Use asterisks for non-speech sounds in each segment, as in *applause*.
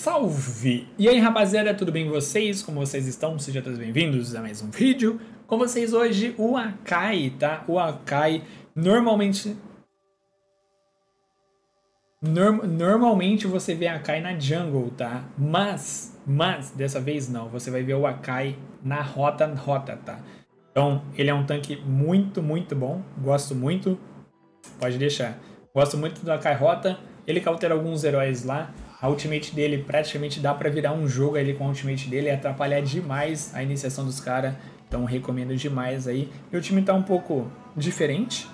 Salve! E aí rapaziada, tudo bem com vocês? Como vocês estão? Sejam todos bem-vindos a mais um vídeo. Com vocês hoje o Akai, tá? O Akai normalmente... Norm... Normalmente você vê Akai na jungle, tá? Mas, mas, dessa vez não. Você vai ver o Akai na rota, rota, tá? Então, ele é um tanque muito, muito bom. Gosto muito. Pode deixar. Gosto muito do Akai Rota. Ele cautela alguns heróis lá. A ultimate dele praticamente dá para virar um jogo ali com a ultimate dele e atrapalhar demais a iniciação dos caras. Então recomendo demais aí. Meu time tá um pouco diferente,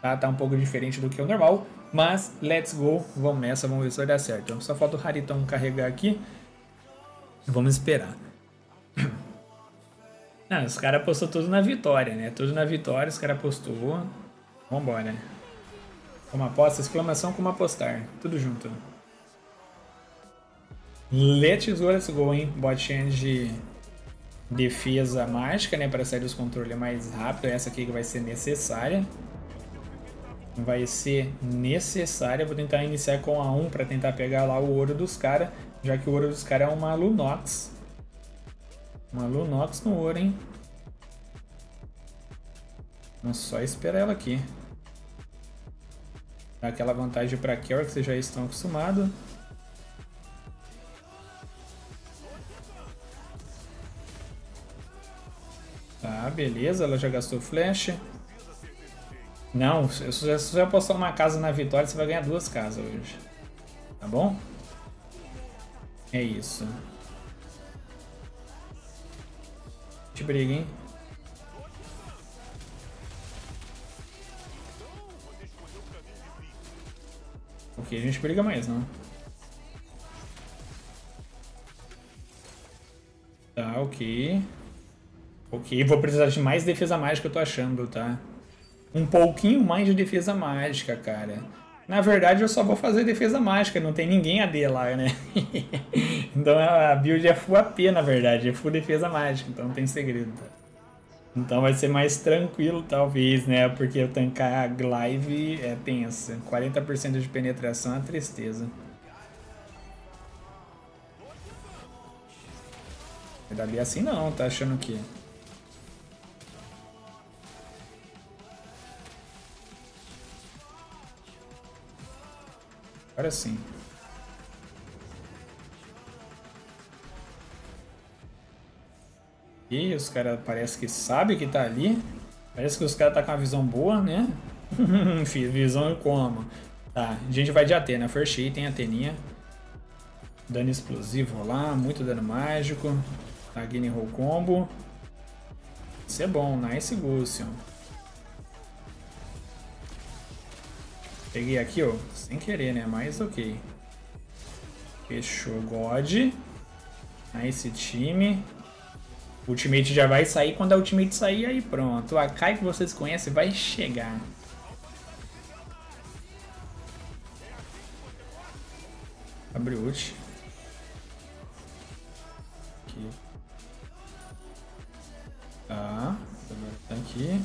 tá? Tá um pouco diferente do que o normal. Mas let's go, vamos nessa, vamos ver se vai dar certo. Então, só falta o Haritão carregar aqui. Vamos esperar. *clears throat* Não, os caras postou tudo na vitória, né? Tudo na vitória, os caras postou. Vambora. Como aposta, exclamação como apostar. Tudo junto. Let's go, let's go, hein? Bot de defesa mágica, né? Para sair dos controles mais rápido. Essa aqui que vai ser necessária. Vai ser necessária. Vou tentar iniciar com a 1 para tentar pegar lá o ouro dos caras. Já que o ouro dos caras é uma Lunox. Uma Lunox no ouro, hein? Vamos só esperar ela aqui. Dá aquela vantagem para Carol que vocês já estão acostumados. Tá, beleza, ela já gastou flash. Não, se você apostar uma casa na vitória, você vai ganhar duas casas hoje. Tá bom? É isso. De briga, hein? Ok, a gente briga mais, não. Tá, ok. Ok, vou precisar de mais defesa mágica, eu tô achando, tá? Um pouquinho mais de defesa mágica, cara. Na verdade, eu só vou fazer defesa mágica, não tem ninguém AD lá, né? *laughs* então a build é full AP, na verdade, é full defesa mágica, então não tem segredo, tá? Então vai ser mais tranquilo, talvez, né? Porque eu tancar a Glaive é tensa. 40% de penetração é tristeza. Vai dar assim não, tá achando que... Agora sim. E os caras parece que sabem que tá ali. Parece que os caras tá com uma visão boa, né? *laughs* visão como? Tá, a gente vai de Atena. First tem Ateninha. Dano explosivo lá, muito dano mágico. Tá, Roll Combo. Isso é bom, nice Gusion. Peguei aqui, ó, sem querer, né? Mas ok. Fechou God. Nice time. Ultimate já vai sair. Quando a Ultimate sair, aí pronto. A Kai que vocês conhecem vai chegar. Abre ult. Aqui. Tá. Tá aqui.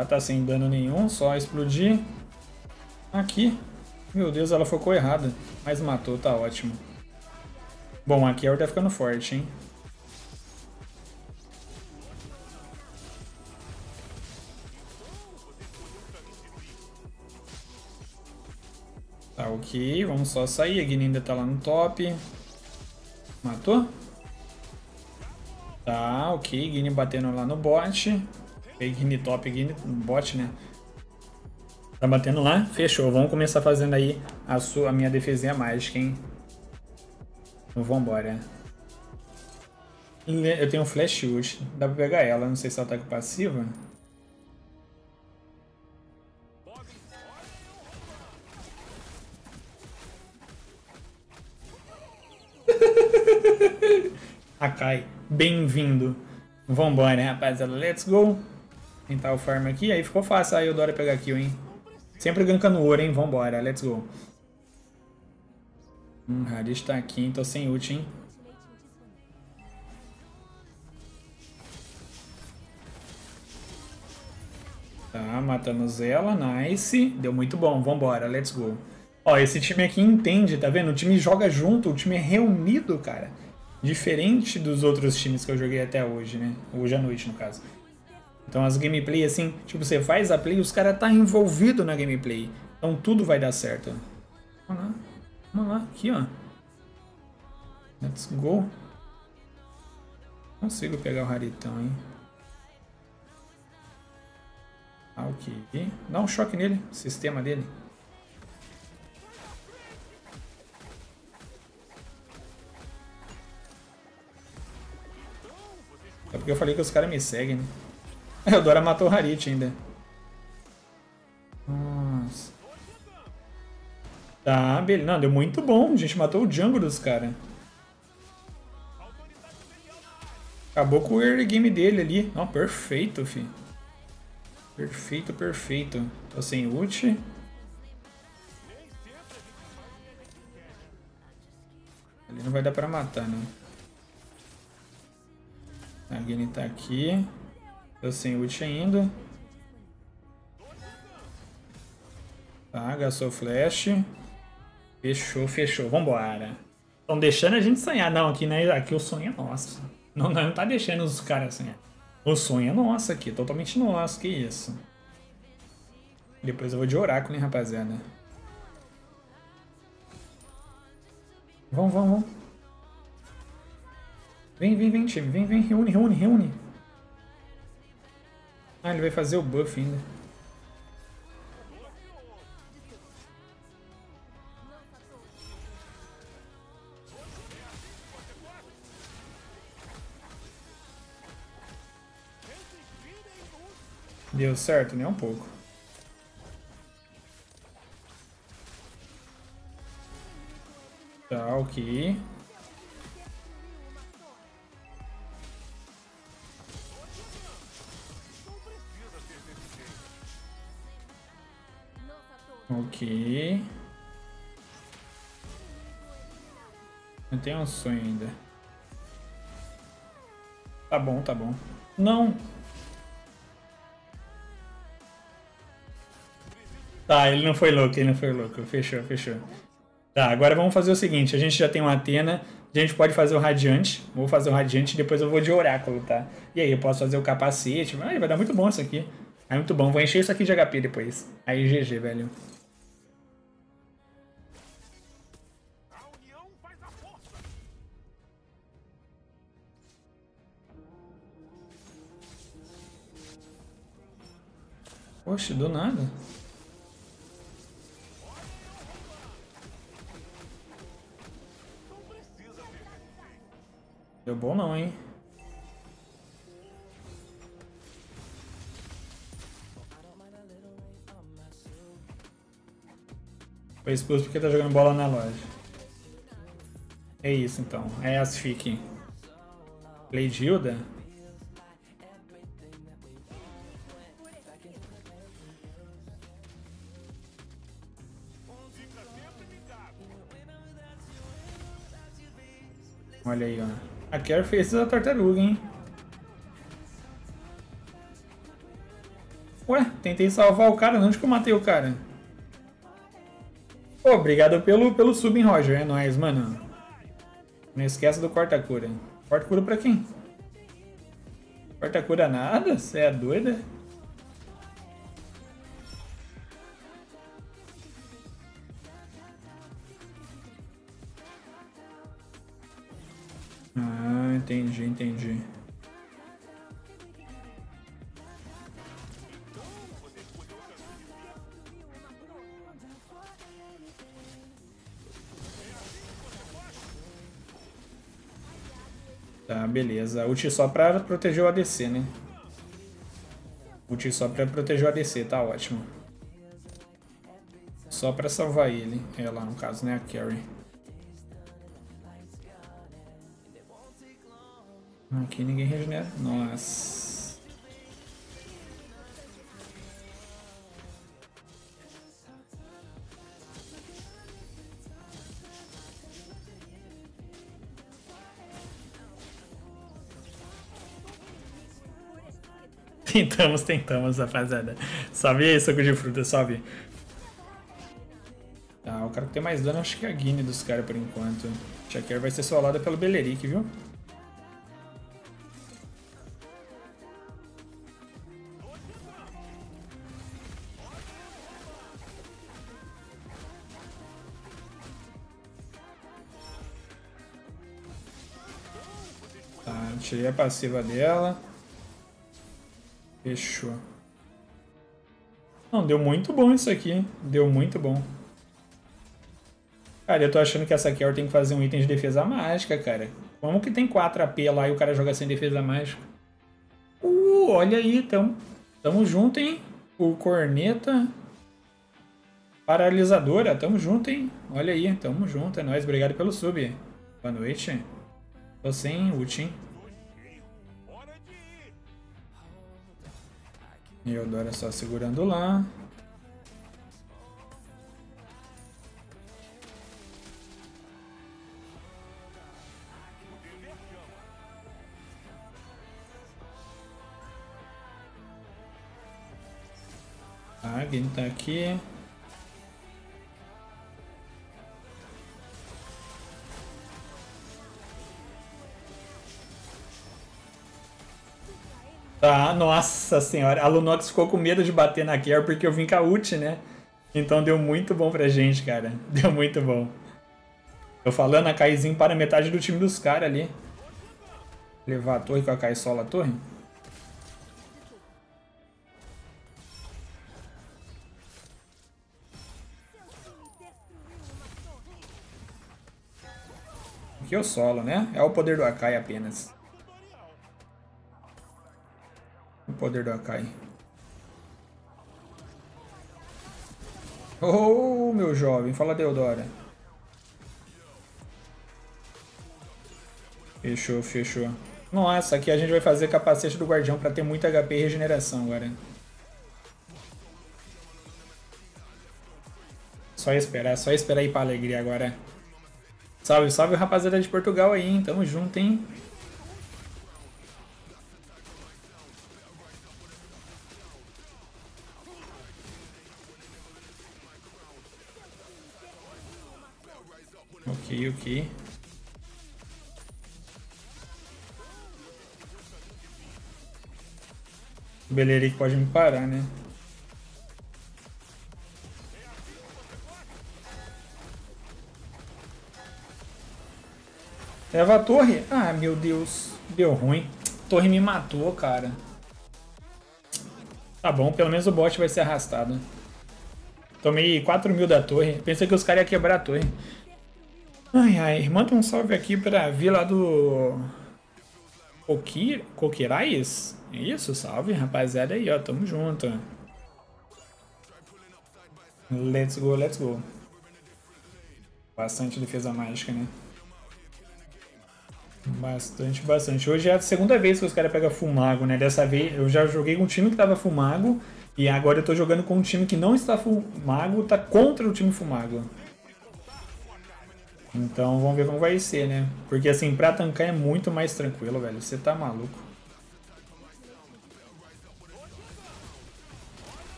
Ah, tá sem dano nenhum, só explodir. Aqui. Meu Deus, ela focou errada. Mas matou, tá ótimo. Bom, aqui a tá ficando forte, hein? Tá ok, vamos só sair. A Guiné ainda tá lá no top. Matou? Tá, ok. Guiné batendo lá no bot. Guine top, Guine bot, né? Tá batendo lá? Fechou. Vamos começar fazendo aí a, sua, a minha defesinha mágica, hein? Então vambora. Eu tenho flash ult. Dá pra pegar ela. Não sei se ela tá com passiva. *laughs* Akai, bem-vindo. Vambora, né, rapaziada? Let's go. Tentar o farm aqui. Aí ficou fácil a Eudora pegar kill, hein? Sempre gankando ouro, hein? Vambora, let's go. Hum, Harish tá aqui, hein? Tô sem ult, hein? Tá, matamos ela. Nice. Deu muito bom. Vambora, let's go. Ó, esse time aqui entende, tá vendo? O time joga junto, o time é reunido, cara. Diferente dos outros times que eu joguei até hoje, né? Hoje à noite, no caso. Então as gameplay, assim, tipo, você faz a play e os caras tá envolvido na gameplay. Então tudo vai dar certo. Vamos lá. Vamos lá, aqui, ó. Let's go. Consigo pegar o Raritão, hein? Ah, ok. Dá um choque nele, sistema dele. É porque eu falei que os caras me seguem, né? *laughs* O Dora matou o Harit ainda. Nossa. Tá, beleza. Não, deu muito bom. A gente matou o jungle dos caras. Acabou com o early game dele ali. Não, perfeito, fi. Perfeito, perfeito. Tô sem ult. Ali não vai dar pra matar, né? A Guine tá aqui. Tô sem ult ainda. Tá, gastou flash. Fechou, fechou. Vambora. Estão deixando a gente sonhar. Não, aqui, né, aqui o sonho é nosso. Não, não tá deixando os caras sonhar. O sonho é nosso aqui, totalmente nosso. Que isso. Depois eu vou de oráculo, hein, rapaziada. Vamos, vamos, vamos. Vem, vem, vem, time. Vem, vem. Reúne, reúne, reúne. Ah, ele vai fazer o buff ainda. Deu certo? Nem um pouco. Tá, ok. Ok. Não tem um sonho ainda. Tá bom, tá bom. Não! Tá, ele não foi louco, ele não foi louco. Fechou, fechou. Tá, agora vamos fazer o seguinte. A gente já tem uma Atena. A gente pode fazer o Radiante. Vou fazer o Radiante e depois eu vou de Oráculo, tá? E aí eu posso fazer o capacete. Ai, vai dar muito bom isso aqui. É muito bom. Vou encher isso aqui de HP depois. Aí GG, velho. Poxa, do nada. Deu bom não, hein? Foi expulso porque tá jogando bola na loja. É isso então. É as fique. Lady Hilda? Olha aí, ó. A Carrie fez a tartaruga, hein? Ué, tentei salvar o cara, onde que eu matei o cara? Pô, obrigado pelo, pelo sub em Roger, é nóis, mano. Não esqueça do corta-cura. Corta-cura pra quem? Corta-cura nada? Você é doida? Entendi, entendi. Tá, beleza. Ult só pra proteger o ADC, né? Ult só pra proteger o ADC, tá ótimo. Só pra salvar ele. Ela, no caso, né? A Carrie. Aqui ninguém regenera. Nossa. *laughs* Tentamos, tentamos, rapaziada. Sobe aí, suco de fruta, sobe. Tá, o cara que tem mais dano acho que é a Guine dos caras por enquanto. Shakir vai ser solada pelo Beleric, viu? Tirei a passiva dela. Fechou. Não, deu muito bom isso aqui. Deu muito bom. Cara, eu tô achando que essa Carol tem que fazer um item de defesa mágica, cara. Como que tem 4 AP lá e o cara joga sem defesa mágica? Uh, olha aí, tamo, tamo junto, hein? O Corneta. Paralisadora, tamo junto, hein? Olha aí, tamo junto, é nóis. Obrigado pelo sub. Boa noite. Tô sem ult, hein? Eudora só segurando lá. Ah, quem tá aqui? Tá, nossa senhora. A Lunox ficou com medo de bater na Care porque eu vim com a ult, né? Então deu muito bom pra gente, cara. *laughs* Deu muito bom. Tô falando, a Kaizinho para metade do time dos caras ali. Levar a torre com a Kai sola a torre. Aqui é o solo, né? É o poder do Akai apenas. O poder do Akai. Oh, meu jovem. Fala, Deodora. Fechou, fechou. Nossa, aqui a gente vai fazer capacete do guardião pra ter muito HP e regeneração agora. Só esperar, só esperar ir pra alegria agora. Salve, salve rapaziada de Portugal aí, hein? Tamo junto, hein? Ok, ok. O Beleric pode me parar, né? Leva a torre. Ah, meu Deus. Deu ruim. A torre me matou, cara. Tá bom, pelo menos o bot vai ser arrastado. Tomei 4 mil da torre. Pensei que os caras iam quebrar a torre. Ai, ai. Manda um salve aqui pra vila do... Coquir... Coquirais? Isso, salve, rapaziada aí, ó. Tamo junto. Let's go, let's go. Bastante defesa mágica, né? Bastante, bastante. Hoje é a segunda vez que os caras pegam Fumago, né? Dessa vez eu já joguei com um time que tava Fumago e agora eu tô jogando com um time que não está Fumago, tá contra o time Fumago. Então vamos ver como vai ser, né? Porque assim, pra tancar é muito mais tranquilo, velho. Você tá maluco.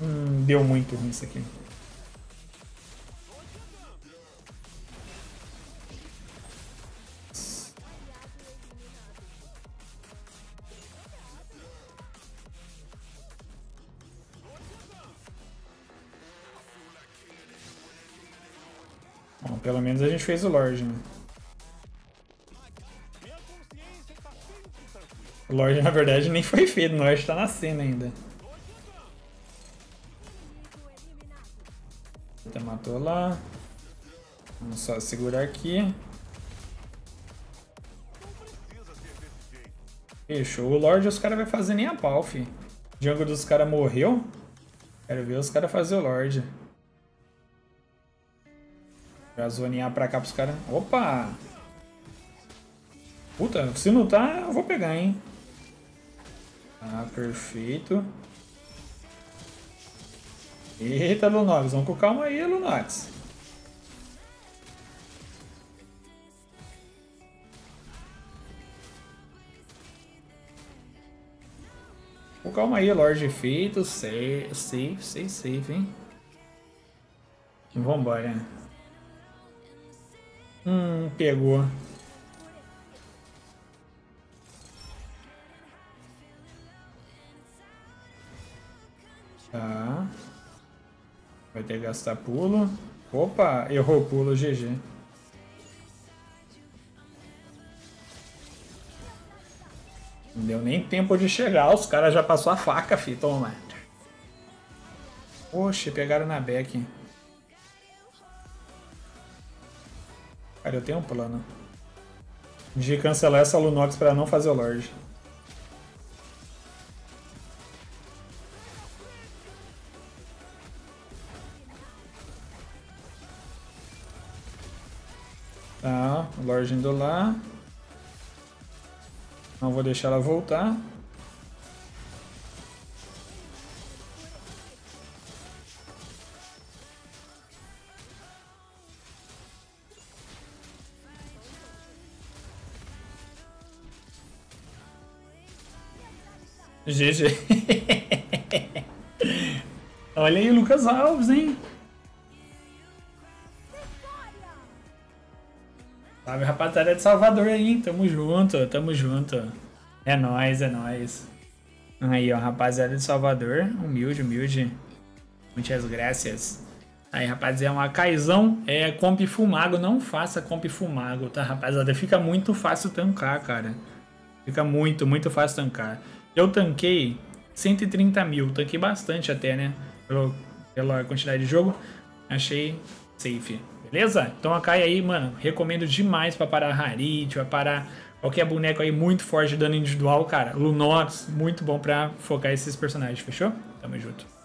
Hum, deu muito ruim isso aqui. Pelo menos a gente fez o Lorde, né? O Lorde, na verdade, nem foi feito, o Lorde tá nascendo ainda. Eita, matou lá. Vamos só segurar aqui. Fechou. O Lorde os caras vão fazer nem a pau, fi. O jungle dos caras morreu. Quero ver os caras fazer o Lorde. Já zonear pra cá pros caras. Opa! Puta, se não tá, eu vou pegar, hein? Tá, perfeito. Eita, Lunox, vamos com calma aí, Lunox. Pô, calma aí, Lorde feito. Safe, safe, safe, hein? Vambora. Hum, pegou. Tá. Vai ter que gastar pulo. Opa, errou o pulo, GG. Não deu nem tempo de chegar, os caras já passou a faca, fi. Toma. Oxe, pegaram na back. Cara, eu tenho um plano. De cancelar essa Lunox para não fazer o Lorde. Tá, o Lorde indo lá. Não vou deixar ela voltar. *laughs* Olha aí Lucas Alves, hein? Salve, rapaziada de Salvador aí, tamo junto, tamo junto. É nóis, é nóis. Aí, ó, rapaziada de Salvador, humilde, humilde. Muitas graças. Aí, rapaziada, é uma caizão, é comp fumago, não faça comp fumago, tá, rapaziada? Fica muito fácil tancar, cara. Fica muito, muito fácil tancar. Eu tanquei 130 mil, tanquei bastante até, né? pela quantidade de jogo, achei safe. Beleza? Então a Kai aí, mano, recomendo demais pra parar Harit, pra parar qualquer boneco aí muito forte de dano individual, cara. Lunox, muito bom pra focar esses personagens, fechou? Tamo junto.